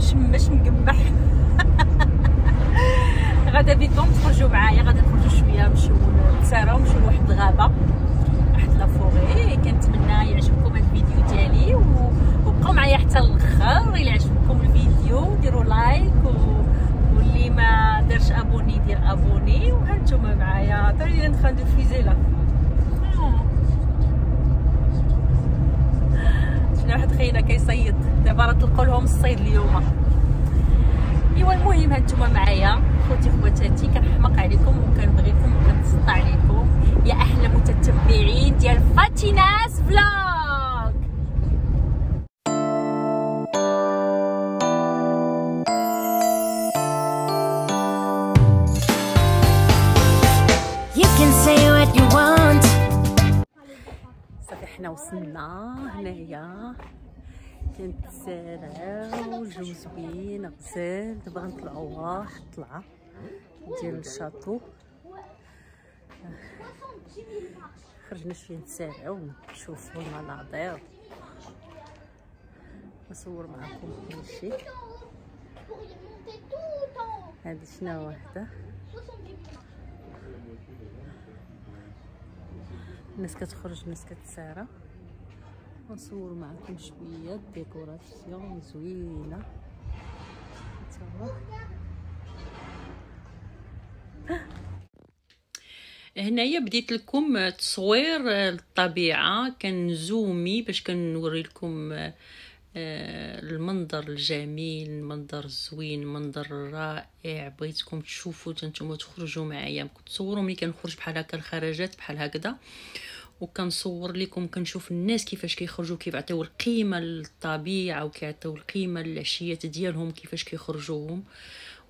مشمش مقمح غدا بيكم تخرجوا معايا غادي نخرجوا شوية نمشيو نتساراو نمشيو لواحد الغابة واحد la forêt كنتمنى يعجبكم الفيديو ديالي وبقاو معايا حتى الآخر إلى عجبكم الفيديو ديروا like و... واللي ما دارش abonné دير abonné. وهانتوما معايا. تاني ندخل في زيلا شنو واحد خينا كيصيد. دابا راه تلقاو لهم الصيد اليوم. أيوا المهم هانتوما معايا. خوتي خواتاتي كنحماق عليكم وكنبغيكم وكنتسطع عليكم. يا أحلى متتبعين ديال فاتيناس فلوغ وصلنا هنايا. كنتسارعو الجو زوين غزال. دابا غنطلعو واحد الطلعه ديال الشاطو. خرجنا شوية نتسارعو نشوفو المناظر نصور معكم كلشي هادي شنو واحدة؟ الناس كتخرج الناس كتسارى. ونصور معكم شوية ديكوراسيون زوينة. هنايا بديت لكم تصوير الطبيعة. كنزومي باش كنوري لكم المنظر الجميل المنظر الزوين المنظر الرائع بغيتكم تشوفوا نتوما تخرجوا معايا. تصوروا ملي كنخرج بحال هكا الخرجات بحال هكذا. وكنصور لكم كنشوف الناس كيفاش كيخرجوا كيف عطيو القيمة للطبيعة وكيعطيو القيمة للعشيات ديالهم كيفاش كيخرجوهم.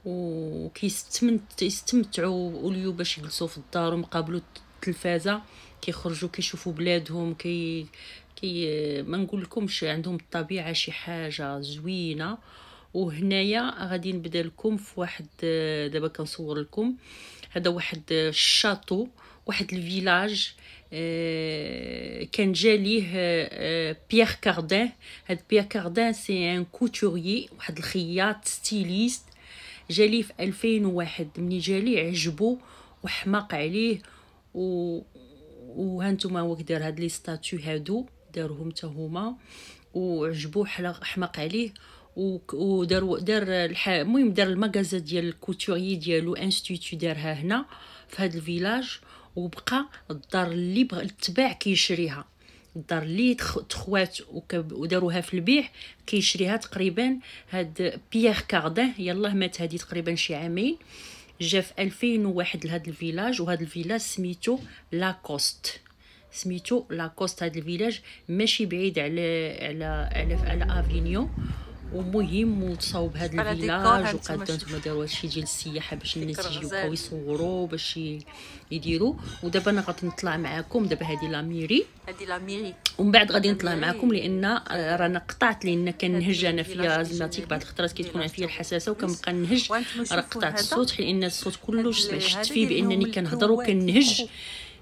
وكيستمتعوا وليو باش يجلسوا في الدار ومقابلوا التلفازة كيخرجوا كيشوفوا بلادهم كي كي ما نقول لكمش عندهم الطبيعة شي حاجة زوينة. وهنايا غادي نبدأ لكم في واحد دابا كنصور لكم. هذا واحد ال château. واحد ال village كان جا ليه بيير كاردين هاد بيير كاردين c'est un couturier واحد الخياط styliste. جالي في 2001 ملي جالي عجبو وحماق عليه و وهانتوما هو دار هاد les statues هادو داروهم حتى هما وعجبو حماق عليه. ودار دار المهم دار المغازا ديال ال couture ديالو institut دارها هنا في هاد ال village. وبقى الدار اللي بغى التباع كيشريها. الدار اللي تخوات وداروها في البيع كيشريها تقريبا هاد بيير كاردين يلاه مات هادي تقريبا شي عامين. جا في 2001 لهاد ال village وهاد ال village سميتو لاكوست سميتو لاكوست هاد ال village ماشي بعيد على على على, على افينيون ومهم وتصاوب هذا ال village وقاد نتوما داروا هادشي ديال السياحة باش الناس يجيو يصوروا باش يديروا ودابا أنا غادي نطلع معاكم. دابا هذه la mairie هذه la mairie ومن بعد غادي نطلع معاكم لأن رانا قطعت لأن كنهج أنا فيها asthmatique بعض الخطرات كتكون فيها الحساسة وكنبقى نهج. راه قطعت الصوت لأن الصوت كله شفت فيه بأنني كنهضر وكنهج.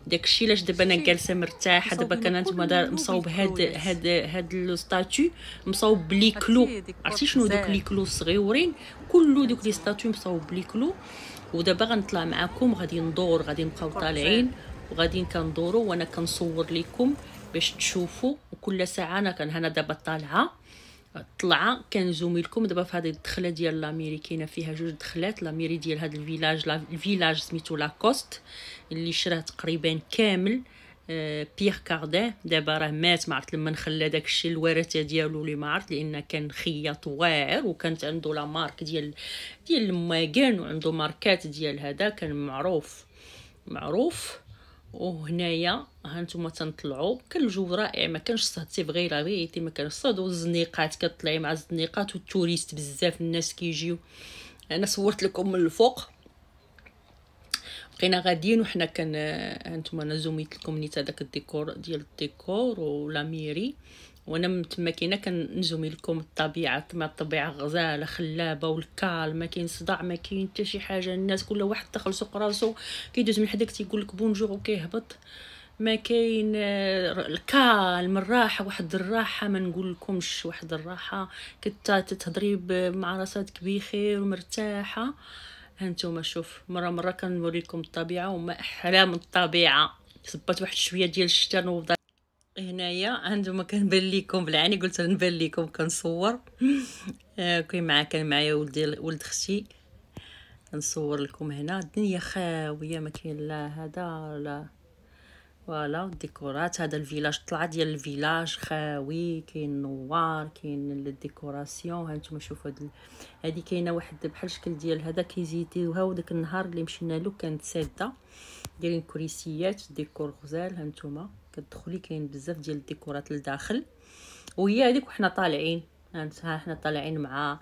داكشي علاش دابا أنا جالسة مرتاحة دابا كان نتوما دار مصاوب هاد هاد هاد les statues مصاوب ب les clous. عرفتي شنو دوك les clous صغيورين؟ كله دوك les statues مصاوب ب les clous. ودابا غنطلع معكم غادي ندور غادي نبقاو طالعين وغادي كندورو وأنا كنصور لكم باش تشوفوا. وكل ساعة أنا كان هنا دابا طالعة. طلعه كنزومي لكم دابا في هذه الدخلة ديال la mairie كاينة فيها جوج دخلات. la mairie ديال هذا ال village ال village سميتو لاكوست اللي شراه تقريبا كامل آه بيير كاردين دابا راه مات ما عرفت لما نخلى داكشي الورثة ديالو اللي ما عرفت لأن كان خياط واعر وكانت عنده la marque ديال ديال الماكان وعنده ماركات ديال هذا كان معروف معروف. وهنايا هانتوما تنطلعوا كان الجو رائع ما كانش صهد c'est vrai l'été ما كانش صهد. والزنيقات كطلعي مع الزنيقات وال touristes بزاف الناس كيجيو. أنا صورت لكم من الفوق. بقينا غاديين وحنا كان هانتوما أنا زوميت لكم نيت هذاك الديكور ديال الديكور و la mairie. وأنا من تما كاينة كنزومي لكم الطبيعه تما الطبيعه غزاله خلابه وال calme ما كاين صداع ما كاين حتى شي حاجة الناس كل واحد دخل سوق راسو كيدوز من حداك تيقول لك bonjour وكيهبط. ما كاين آه، ال calme الراحه واحد الراحة ما نقول لكمش واحد الراحة. كنت تتهضري مع راساتك بخير ومرتاحة. هانتوما شوف مرة مرة كنوريكم الطبيعة وما أحلى من الطبيعة. صبت واحد شوية ديال الشتا نوض هنايا عندما كنبان لكم بالعاني قلت نبان لكم كنصور. آه، كاين معايا كان معايا ولدي ولد أختي. نصور لكم هنا. الدنيا خاوية ما كاين لا هذا لا. voilà الديكورات. هذا ال village طلعه ديال ال village خاوي كاين نوار كاين ال décoration. ها نتوما شوفوا ال- هادي كاينة واحد بحال الشكل ديال هذا كيزيدوها وداك النهار اللي مشينا له كانت سادة. دايرين كريسيات ديكور غزال ها نتوما. كتدخلي كاين بزاف ديال الديكورات لداخل وهي هذيك وحنا طالعين. ها حنا طالعين مع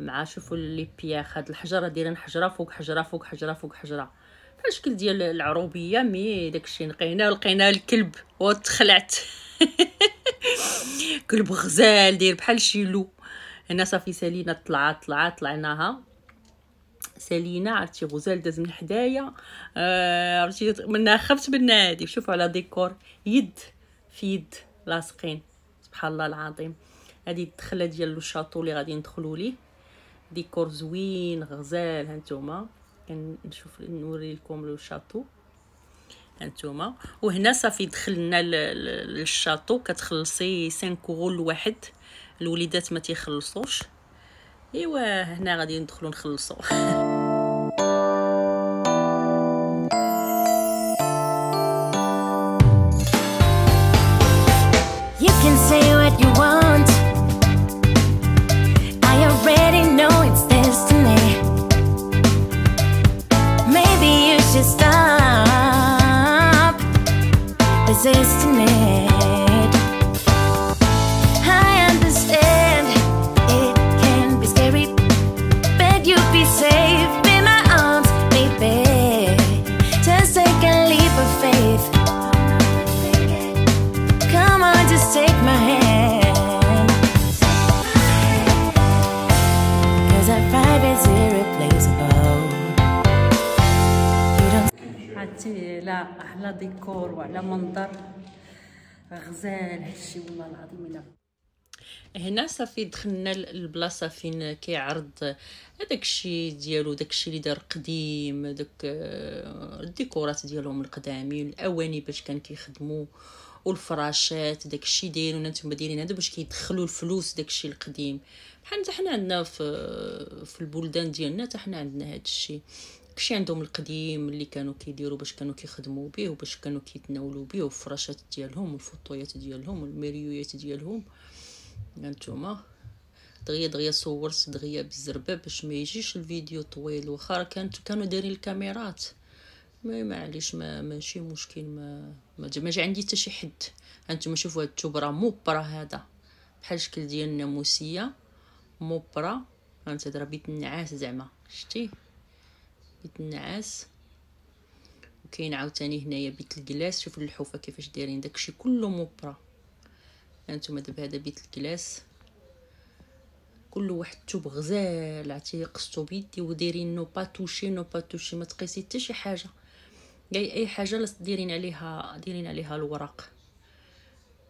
مع شوفوا les pierres هاد الحجرة دايرين حجرة فوق حجرة فوق حجرة فوق حجرة. بحال الشكل ديال العروبية mais داكشي نقينا ولقينا الكلب وتخلعت. كلب غزال داير بحال شي loup هنا صافي سالينا طلعات طلعات طلعناها. سالينا عرفتي غزال داز من حدايا آه عرفتي منها خفت هادي شوفوا على ديكور يد في يد لاصقين سبحان الله العظيم. هذه الدخله ديال le château اللي غادي ندخلوا ليه. ديكور زوين غزال هانتوما كنشوف نوري لكم le château هانتوما وهنا صافي دخلنا لل château كتخلصي 5 اورو الواحد الوليدات ما تيخلصوش. ايوا هنا غادي ندخلو نخلصو. ديكور وعلى منظر غزال هادشي والله العظيم إلا هنا صافي دخلنا ل- البلاصه فين كيعرض هذاك الشيء ديالو داك الشيء اللي دار قديم داك آه، الديكورات ديالهم القدامين الأواني باش كان كيخدموا والفراشات داك الشيء دايرين نتوما دايرين هذا باش كيدخلوا الفلوس داك الشيء القديم. بحال حنا عندنا في في البلدان ديالنا حتى حنا عندنا هذا الشيء داكشي عندهم القديم اللي كانوا كيديروا باش كانوا كيخدموا به وباش كانوا كيتناولوا به والفراشات ديالهم والفوطويات ديالهم والمريويات ديالهم. هانتوما دغيا دغيا صورت دغيا بالزربه باش ما يجيش الفيديو طويل واخا راه كانت كانوا دايرين الكاميرات. ما معليش ما ماشي مشكل ما ما جا, عندي حتى شي حد. هانتوما شوفوا هاد التوبرا موبرا هذا. بحال الشكل ديال الناموسية موبرا هانت راه بيت النعاس زعما شتي؟ بيت النعاس. وكاين عاوتاني هنايا بيت الكلاس. شوف الحوفة كيفاش دايرين داكشي كله موبرا هانتوما دابا هذا بيت الكلاس. كل واحد توب غزال عرفتي قصتو بيدي ودايرين ne pas toucher ne pas toucher ما تقيسي حتى شي حاجة. أي أي حاجة دايرين عليها دايرين عليها الورق.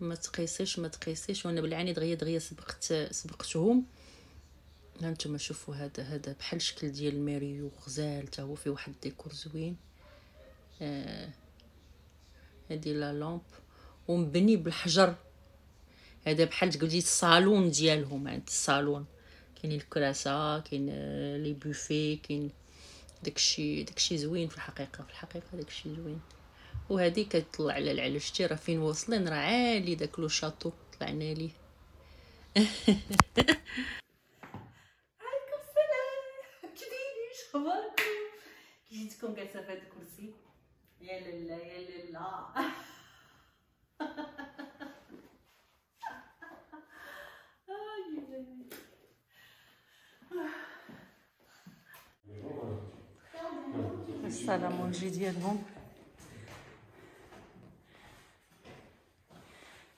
ما تقيسيش ما تقيسيش. وأنا بالعاني دغيا دغيا سبقت سبقتهم. هانتوما شوفوا هذا هذا بحال الشكل ديال الماريو غزال تا هو فيه واحد الديكور زوين. آه هادي la lampe. ومبني بالحجر. هذا بحال تقولي الصالون ديالهم عند الصالون. كاين الكراسة كاين آه، les buffets كاين داكشي داكشي زوين في الحقيقة في الحقيقة داكشي زوين. وهذه كتطلع على العلا شتي راه فين واصلين؟ راه عالي داك لو شاطو طلعنا ليه عليكم السلام اخباركم كي جيتكم جالسه في هذا الكرسي يا لالا يا لالا السلامونجي ديالهم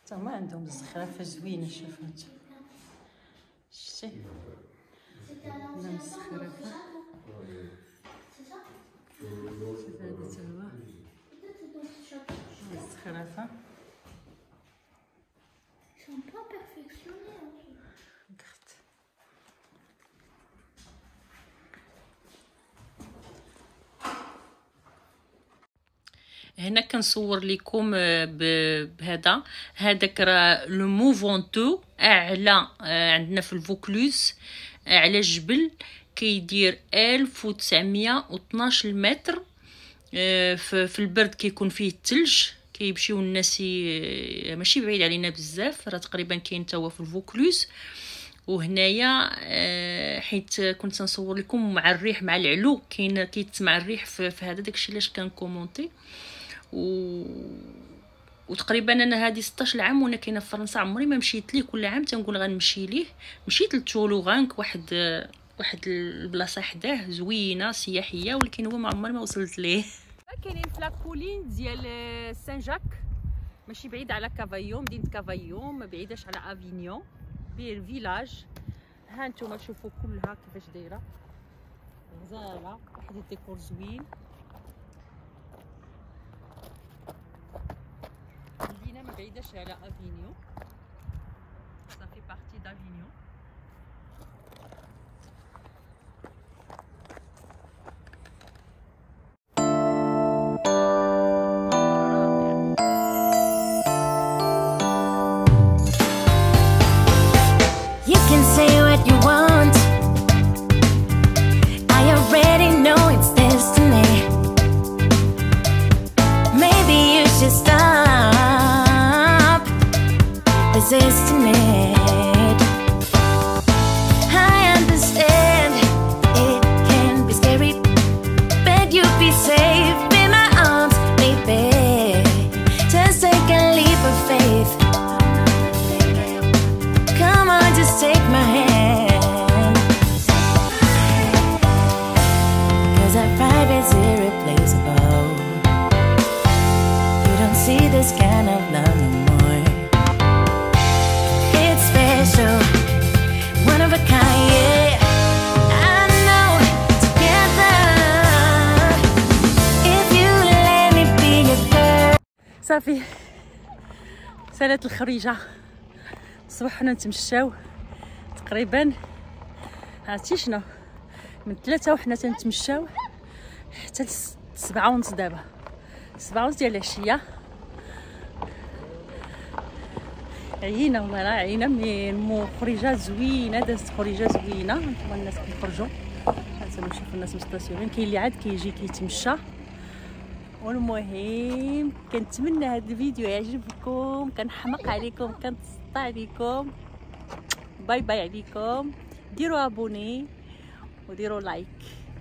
تما عندهم الزخرفه زوينه شوف انت شتي عندهم الزخرفه شوف هنا كنصور لكم آه، بهذا. هذاك راه le Mont Ventoux أعلى آه، عندنا في الفوكلوز أعلى الجبل كيدير 1912 متر آه، في في البرد كيكون فيه الثلج كيمشيو الناس ي- ماشي بعيد علينا بزاف راه تقريبا كاين تا هو في الفوكلوز وهنايا آه، حيت كنت نصور لكم مع الريح مع العلو كاين كيتسمع الريح في, في هذا داكشي علاش كنكومونتي. و وتقريبا أنا هذه 16 عام وأنا كاينة في فرنسا عمري ما مشيت ليه كل عام تنقول غنمشي ليه. مشيت لتولوغانك واحد واحد البلاصة حداه زوينة سياحية ولكن هو ما عمري ما وصلت ليه. كاينين في la colline ديال سان جاك ماشي بعيد على كافايون مدينه كافايون ما بعيداش على افينيون بير village. ها نتوما تشوفوا كلها كيفاش دايرة. غزاله واحد الديكور زوين. المدينة ما بعيداش على افينيون صافي partie d'Avignon صافي. سالات الخريجة. الصباح حنا نتمشاو. تقريبا عرفتي شنو؟ من ثلاثة وحنا تنتمشاو حتى لس- سبعة ونص دابا. سبعة ونص ديال العشية. والله راه عينا من مو خريجة زوينة دازت خريجة زوينة. هانتوما الناس كيخرجوا. هانتوما نشوفوا الناس مستاسيونين كاين اللي عاد كيجي كيتمشى. والمهم كنتمنى هذا الفيديو يعجبكم. كنحماق عليكم كنتسطى عليكم. bye bye عليكم. ديروا abonné وديروا like.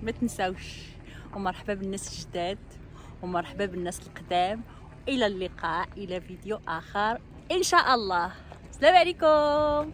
ما تنساوش. ومرحبا بالناس الجداد. ومرحبا بالناس القدام. إلى اللقاء إلى فيديو آخر. ان شاء الله السلام عليكم